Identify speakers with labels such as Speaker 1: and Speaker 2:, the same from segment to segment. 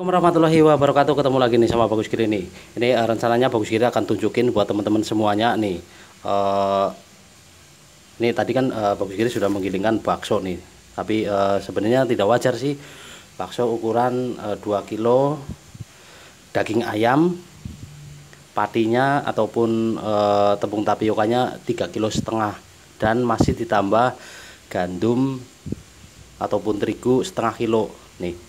Speaker 1: Assalamualaikum warahmatullahi wabarakatuh. Ketemu lagi nih sama Bagus Giri nih. Ini uh, rencananya Bagus Giri akan tunjukin buat teman-teman semuanya nih. Uh, ini tadi kan uh, Bagus Giri sudah menggilingkan bakso nih. Tapi uh, sebenarnya tidak wajar sih. Bakso ukuran uh, 2 kilo daging ayam patinya ataupun uh, tepung tapiokanya 3 kilo setengah. Dan masih ditambah gandum ataupun terigu setengah kilo nih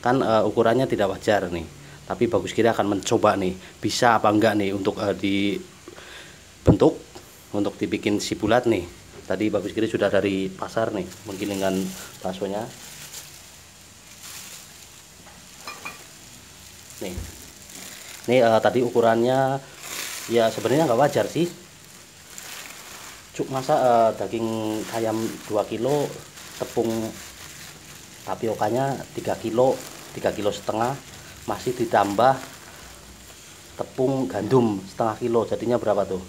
Speaker 1: kan uh, ukurannya tidak wajar nih. Tapi bagus kira akan mencoba nih. Bisa apa enggak nih untuk uh, dibentuk untuk dibikin si bulat nih. Tadi bagus kira sudah dari pasar nih menggilingan baksonya. Nih. Ini uh, tadi ukurannya ya sebenarnya nggak wajar sih. Cuk masa uh, daging ayam 2 kilo tepung tapiokanya 3 kilo 3 kilo setengah. Masih ditambah tepung gandum setengah kilo. Jadinya berapa tuh?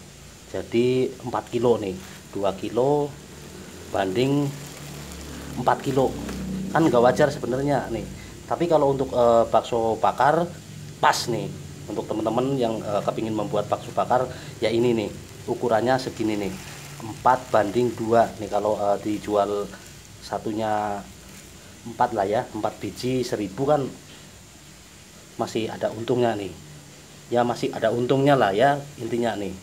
Speaker 1: Jadi 4 kilo nih. 2 kilo banding 4 kilo. Kan nggak wajar sebenarnya nih. Tapi kalau untuk e, bakso bakar pas nih. Untuk teman-teman yang e, kepingin membuat bakso bakar ya ini nih. Ukurannya segini nih. 4 banding 2 nih. Kalau e, dijual satunya empat lah ya empat biji seribu kan masih ada untungnya nih. Ya masih ada untungnya lah ya intinya nih.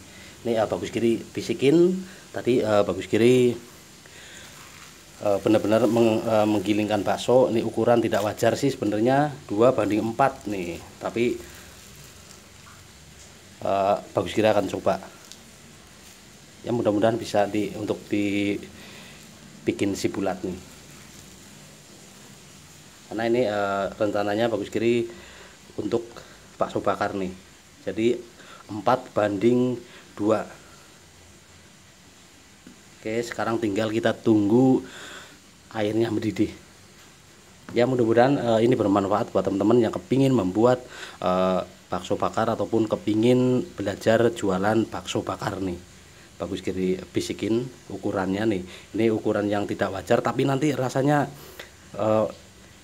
Speaker 1: Ini uh, bagus kiri bisikin. Tadi uh, bagus kiri uh, benar-benar meng, uh, menggilingkan bakso. Ini ukuran tidak wajar sih sebenarnya. Dua banding empat nih. Tapi uh, bagus kiri akan coba. Ya mudah-mudahan bisa di untuk dibikin si bulat nih karena ini uh, rencananya bagus kiri untuk bakso bakar nih. Jadi 4 banding 2 oke sekarang tinggal kita tunggu airnya mendidih. Ya mudah-mudahan uh, ini bermanfaat buat teman-teman yang kepingin membuat uh, bakso bakar ataupun kepingin belajar jualan bakso bakar nih. Bagus kiri bisikin ukurannya nih. Ini ukuran yang tidak wajar tapi nanti rasanya uh,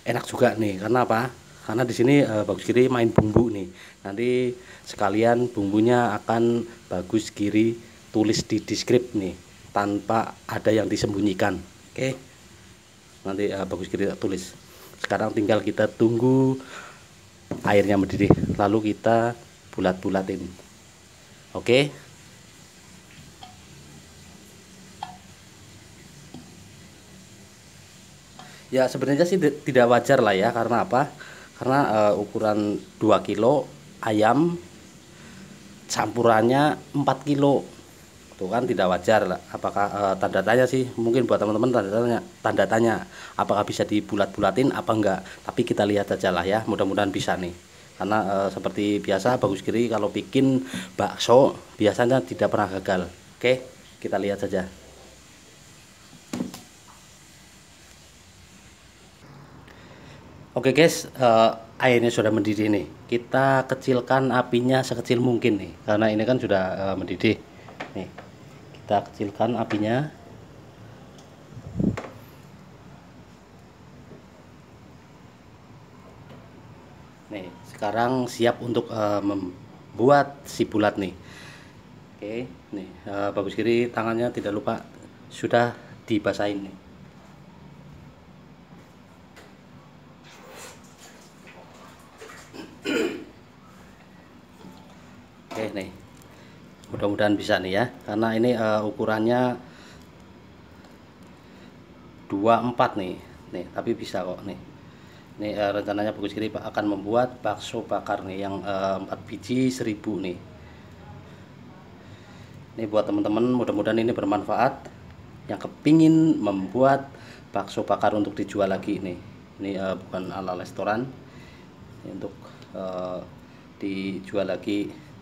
Speaker 1: enak juga nih karena apa? Karena di sini e, bagus kiri main bumbu nih. Nanti sekalian bumbunya akan bagus kiri tulis di deskrip nih tanpa ada yang disembunyikan. Oke? Nanti e, bagus kiri tulis. Sekarang tinggal kita tunggu airnya mendidih lalu kita bulat-bulatin. Oke ya sebenarnya sih tidak wajar lah ya. Karena apa? Karena uh, ukuran 2 kilo ayam campurannya 4 kilo. Itu kan tidak wajar lah. Apakah uh, tanda tanya sih? Mungkin buat teman-teman tanda tanya tanda tanya apakah bisa dibulat-bulatin apa enggak? Tapi kita lihat aja lah ya. Mudah-mudahan bisa nih. Karena uh, seperti biasa bagus kiri kalau bikin bakso biasanya tidak pernah gagal. Oke kita lihat saja Oke guys, uh, airnya sudah mendidih nih. Kita kecilkan apinya sekecil mungkin nih, karena ini kan sudah uh, mendidih. Nih, kita kecilkan apinya. Nih, sekarang siap untuk uh, membuat si bulat nih. Oke, nih uh, bagus kiri tangannya tidak lupa sudah dibasahin nih. Oke nih. Mudah-mudahan bisa nih ya karena ini uh, ukurannya 24 nih. Nih tapi bisa kok nih. Ini uh, rencananya bagus kiri akan membuat bakso bakar nih yang uh, eh, 4 biji 1000 nih. Ini buat teman-teman mudah-mudahan ini bermanfaat. Yang kepingin membuat bakso bakar untuk dijual lagi nih. Ini uh, bukan ala restoran. Ini untuk uh, dijual lagi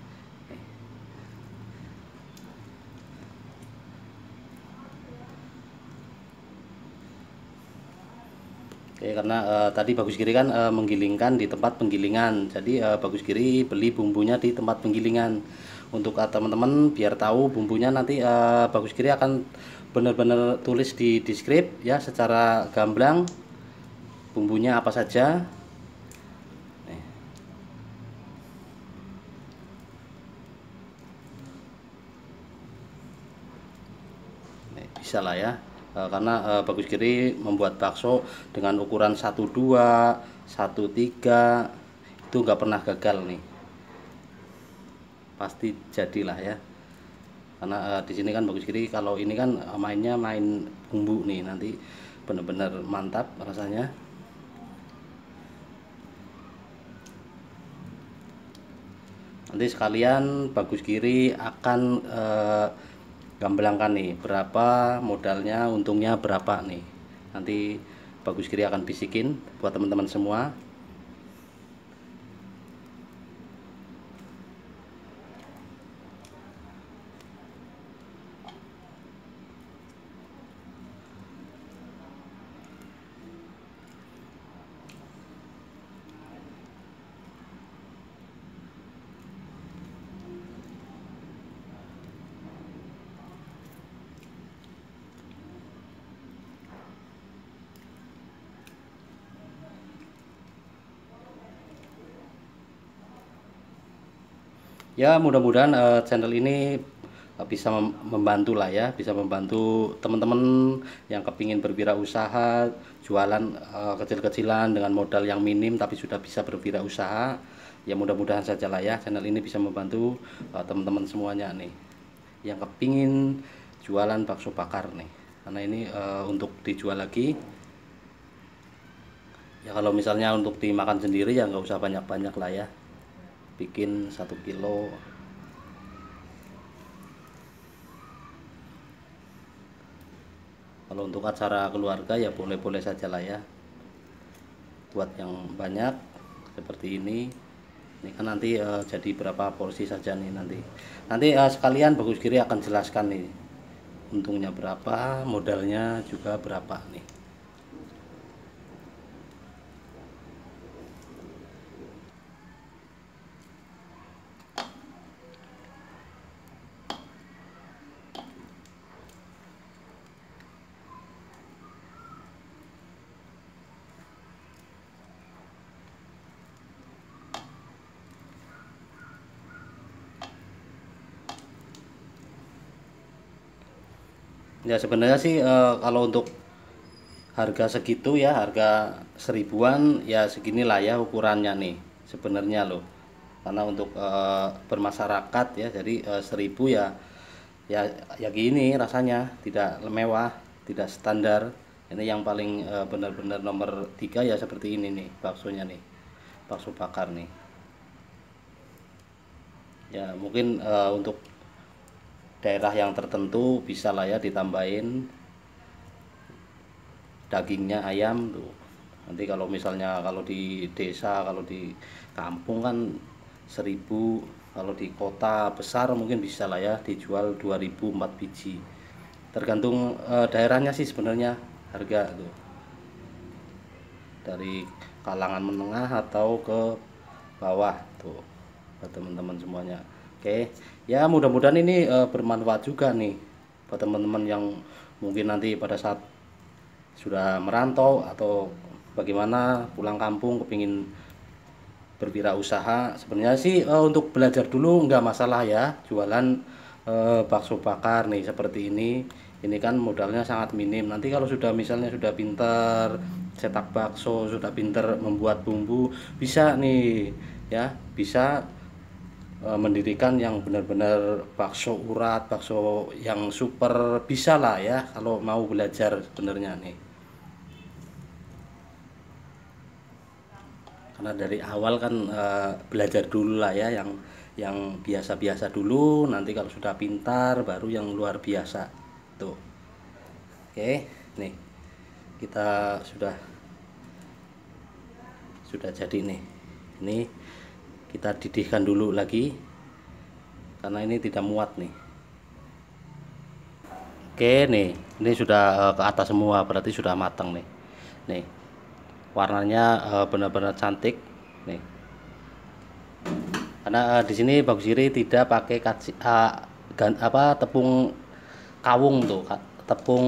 Speaker 1: Oke, karena uh, tadi Bagus kiri kan uh, menggilingkan di tempat penggilingan. Jadi uh, Bagus kiri beli bumbunya di tempat penggilingan. Untuk teman-teman biar tahu bumbunya nanti uh, Bagus kiri akan benar-benar tulis di deskrip ya secara gamblang bumbunya apa saja. Nih. Nih, bisa lah ya karena e, bagus kiri membuat bakso dengan ukuran 12 13 itu nggak pernah gagal nih. Pasti jadilah ya. Karena e, di sini kan bagus kiri kalau ini kan mainnya main bumbu nih nanti benar-benar mantap rasanya. Nanti sekalian bagus kiri akan eh, gamblangkan nih berapa modalnya untungnya berapa nih? Nanti bagus kiri akan bisikin buat teman-teman semua ya mudah-mudahan uh, channel ini uh, bisa mem membantu lah ya bisa membantu teman-teman yang kepingin berwirausaha jualan uh, kecil-kecilan dengan modal yang minim tapi sudah bisa berwirausaha. Ya mudah-mudahan saja lah ya channel ini bisa membantu teman-teman uh, semuanya nih yang kepingin jualan bakso bakar nih. Karena ini uh, untuk dijual lagi. Ya kalau misalnya untuk dimakan sendiri ya nggak usah banyak-banyak lah ya bikin satu kilo. Kalau untuk acara keluarga ya boleh-boleh saja lah ya. Buat yang banyak seperti ini. Ini kan nanti uh, jadi berapa porsi saja nih nanti. Nanti uh, sekalian bagus kiri akan jelaskan nih untungnya berapa modalnya juga berapa nih ya sebenarnya sih e, kalau untuk harga segitu ya harga seribuan ya seginilah ya ukurannya nih sebenarnya loh. Karena untuk e, bermasyarakat ya jadi e, seribu ya ya ya gini rasanya tidak mewah tidak standar. Ini yang paling e, benar-benar nomor tiga ya seperti ini nih baksonya nih bakso bakar nih. Ya mungkin e, untuk daerah yang tertentu bisa lah ya ditambahin dagingnya ayam tuh. Nanti kalau misalnya kalau di desa kalau di kampung kan seribu kalau di kota besar mungkin bisa lah ya dijual 2000 4 biji. Tergantung e, daerahnya sih sebenarnya harga tuh. Dari kalangan menengah atau ke bawah tuh teman-teman semuanya. Oke, ya mudah-mudahan ini uh, bermanfaat juga nih buat teman-teman yang mungkin nanti pada saat sudah merantau atau bagaimana pulang kampung kepingin berwirausaha. Sebenarnya sih uh, untuk belajar dulu nggak masalah ya jualan uh, bakso bakar nih seperti ini. Ini kan modalnya sangat minim. Nanti kalau sudah misalnya sudah pinter cetak bakso sudah pinter membuat bumbu bisa nih ya bisa Eh, mendirikan yang benar-benar bakso urat, bakso yang super bisa lah ya kalau mau belajar sebenarnya nih. Karena dari awal kan e, belajar dulu lah ya yang yang biasa-biasa dulu, nanti kalau sudah pintar baru yang luar biasa. Tuh. Oke, nih. Kita sudah sudah jadi nih. Ini kita didihkan dulu lagi karena ini tidak muat nih. Oke nih ini sudah uh, ke atas semua berarti sudah matang nih. Nih warnanya uh, benar-benar cantik nih. Karena uh, di sini bagus iri tidak pakai kaci, uh, gan, apa tepung kawung tuh tepung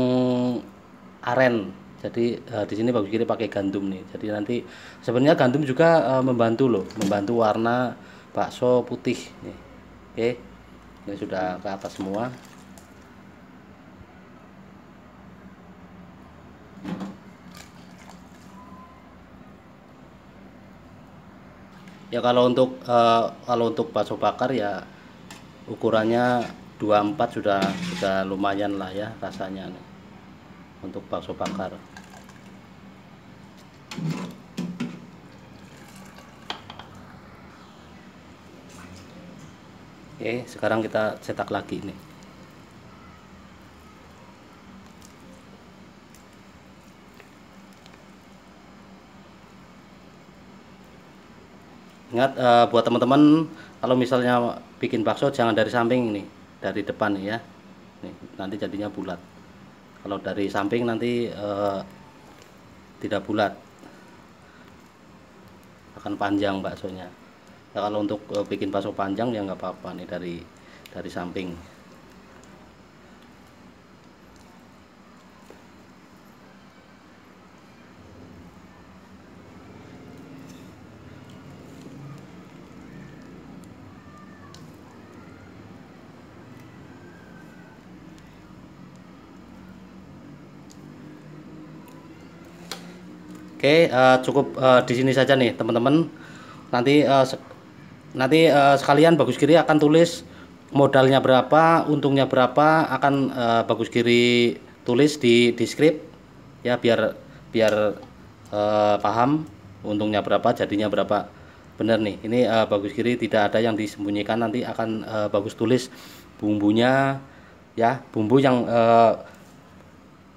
Speaker 1: aren jadi uh, di sini bagus Kiri pakai gandum nih. Jadi nanti sebenarnya gandum juga uh, membantu loh membantu warna bakso putih nih. Oke okay. ini sudah ke atas semua. Ya kalau untuk uh, kalau untuk bakso bakar ya ukurannya 24 sudah sudah lumayan lah ya rasanya nih untuk bakso bakar. Oke, sekarang kita cetak lagi nih. Ingat uh, buat teman-teman kalau misalnya bikin bakso jangan dari samping nih, dari depan ya. Nih, nanti jadinya bulat. Kalau dari samping nanti uh, tidak bulat. Akan panjang baksonya. Ya kalau untuk uh, bikin bakso panjang ya nggak apa-apa nih dari dari samping Oke, uh, cukup uh, di sini saja nih teman-teman. Nanti uh, nanti uh, sekalian bagus kiri akan tulis modalnya berapa untungnya berapa akan uh, bagus kiri tulis di di ya biar biar uh, paham untungnya berapa jadinya berapa benar nih ini uh, bagus kiri tidak ada yang disembunyikan nanti akan uh, bagus tulis bumbunya ya bumbu yang uh,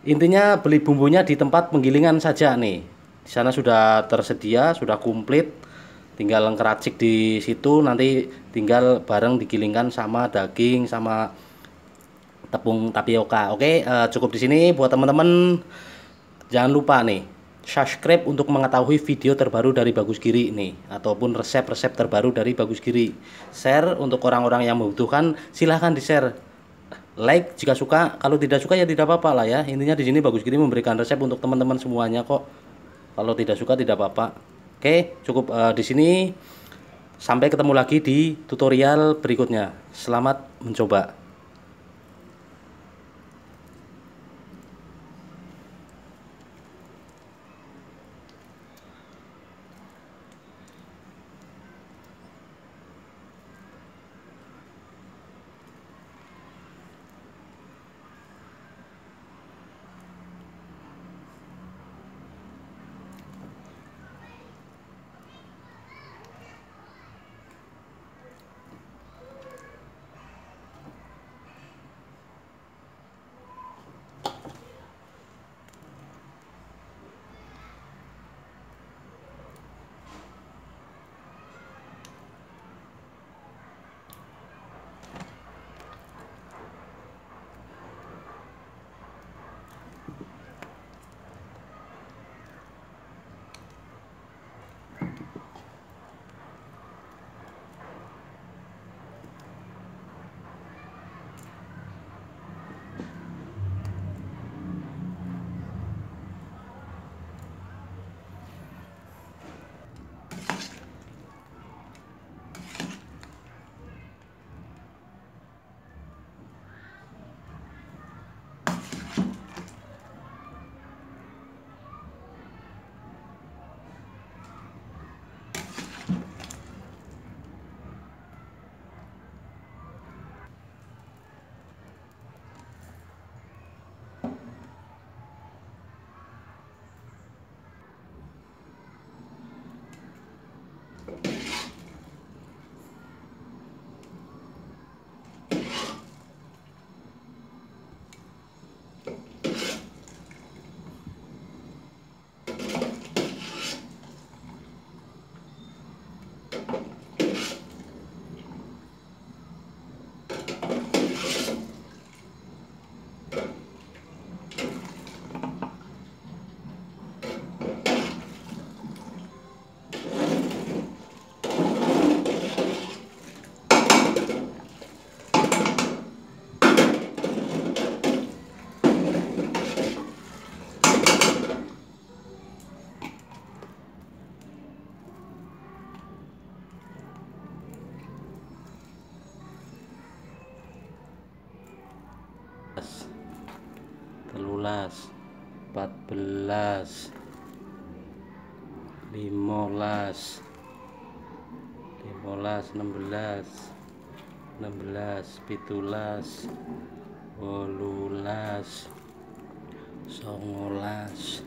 Speaker 1: intinya beli bumbunya di tempat penggilingan saja nih di sana sudah tersedia sudah komplit tinggal ngeracik di situ nanti tinggal bareng digilingkan sama daging sama tepung tapioka. Oke uh, cukup di sini buat teman-teman. Jangan lupa nih subscribe untuk mengetahui video terbaru dari Bagus Giri ini ataupun resep-resep terbaru dari Bagus Giri share untuk orang-orang yang membutuhkan silahkan di share like jika suka kalau tidak suka ya tidak apa-apa lah ya. Intinya di sini Bagus Giri memberikan resep untuk teman-teman semuanya kok kalau tidak suka tidak apa-apa Oke, cukup uh, di sini. Sampai ketemu lagi di tutorial berikutnya. Selamat mencoba. 14 15 15 16 16 pitulas wolulas songolas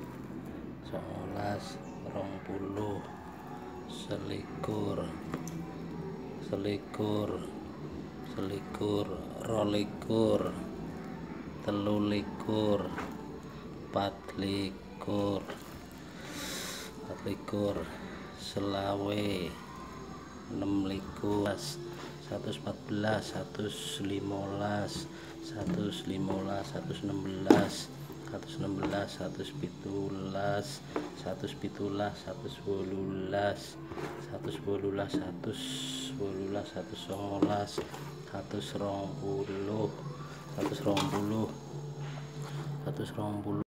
Speaker 1: songolas rong puluh selikur selikur selikur rolikur telulikur selawe. 6 likur. 114 115 115 116 116 100 pitulas 100 pitulas 100 wolulas 100 wolulas 100 wolulas 100 songolas 100 rong puluh 100 rong puluh 100 rong puluh